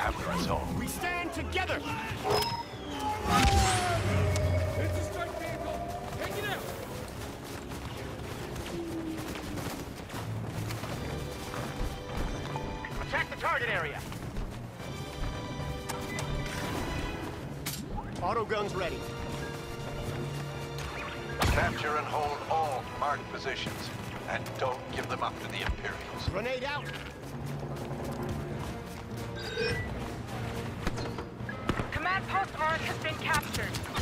have the resolve. We stand together! It's a strike vehicle! Take it out! Attack the target area! Auto guns ready. Capture and hold all marked positions. And don't give them up to the Imperials. Grenade out! Captured.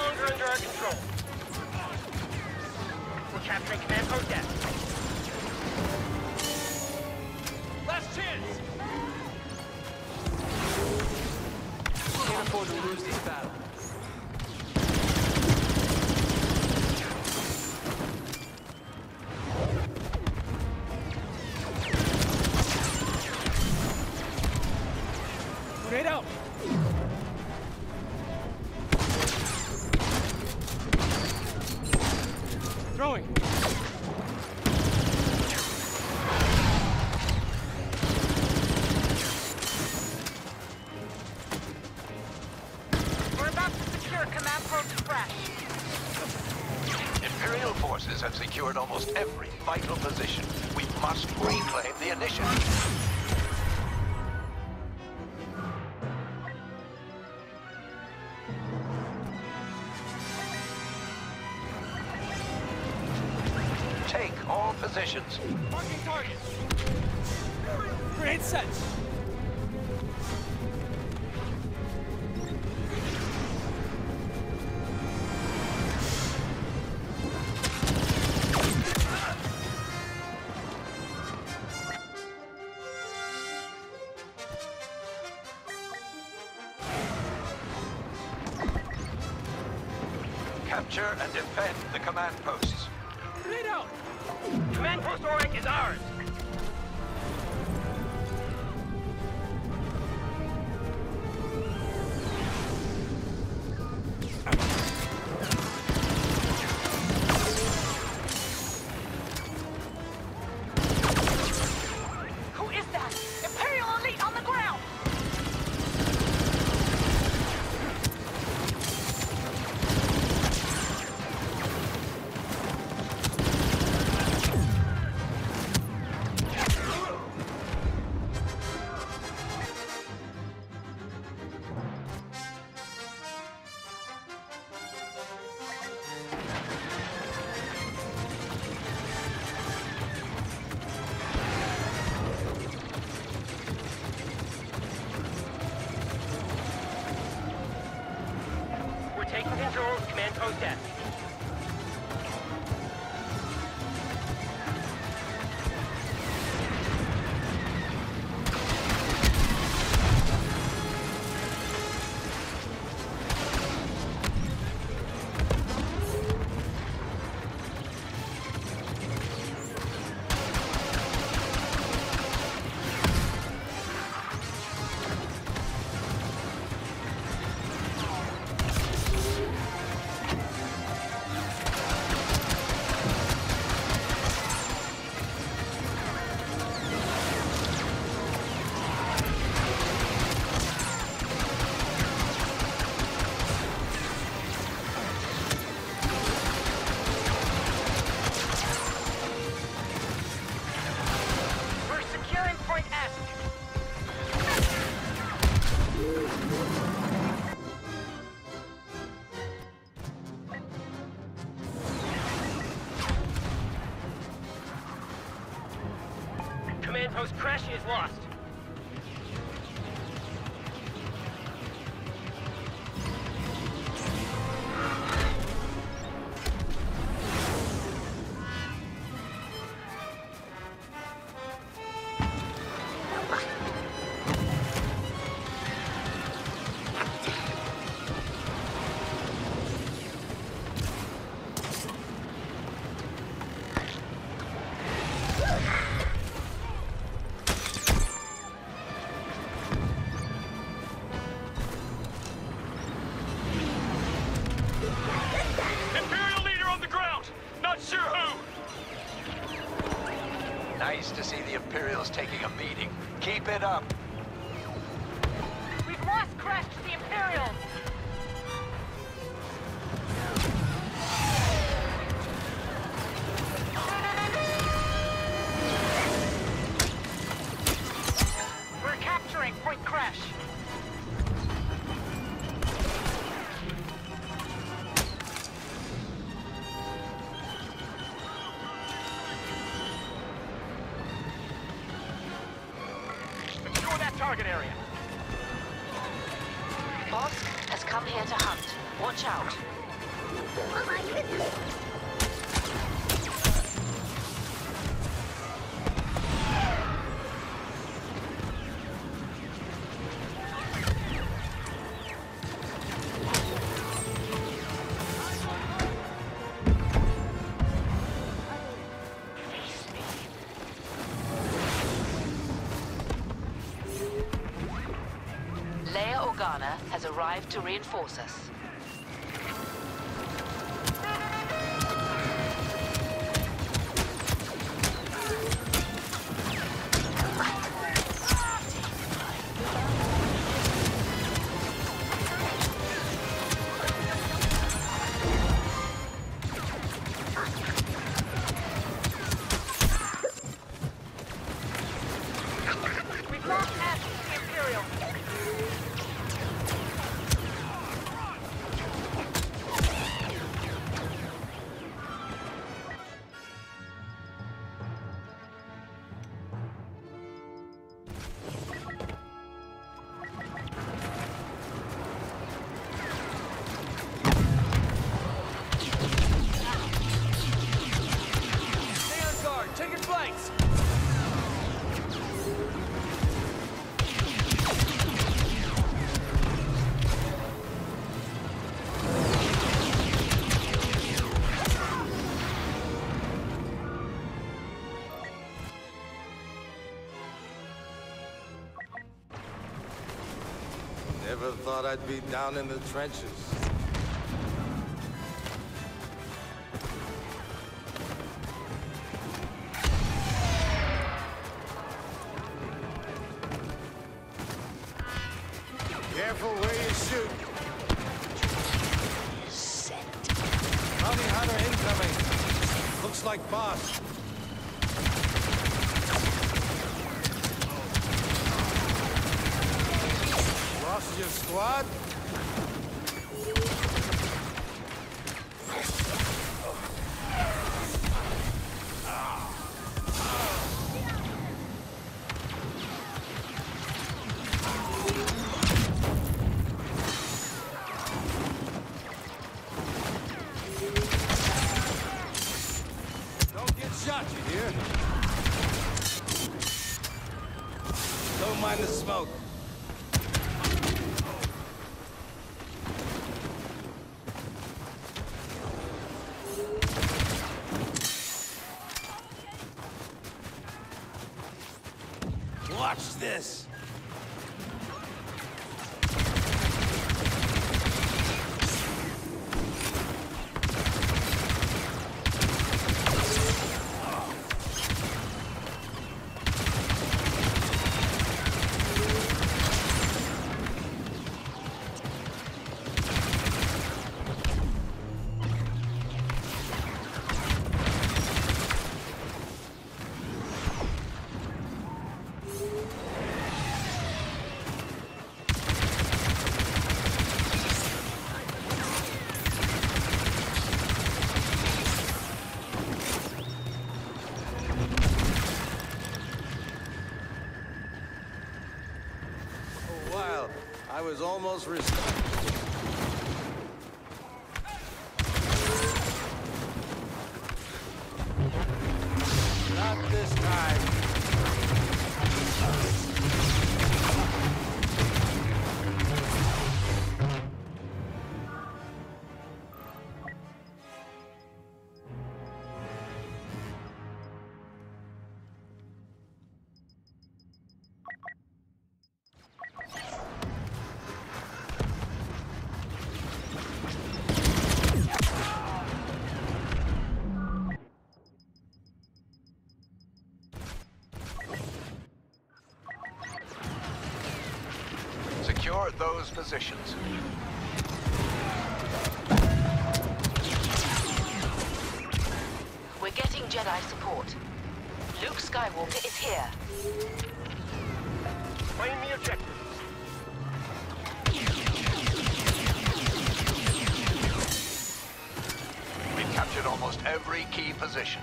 longer under our control. We're capturing Command post Odessa. Last chance! Can't afford to lose this battle. Throwing! Take all positions. Marking target! Grenade set! Oryx is ours. Up. Target area! Boss has come here to hunt. Watch out. Arrived to reinforce us. Thought I'd be down in the trenches. Watch this. Almost restored. Not this time. Secure those positions. We're getting Jedi support. Luke Skywalker is here. Claim the objectives. We've captured almost every key position.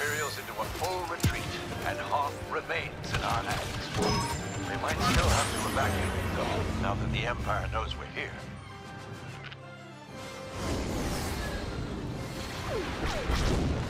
Imperials into a full retreat, and half remains in our hands. We might still have to evacuate, though, now that the Empire knows we're here. Thank you.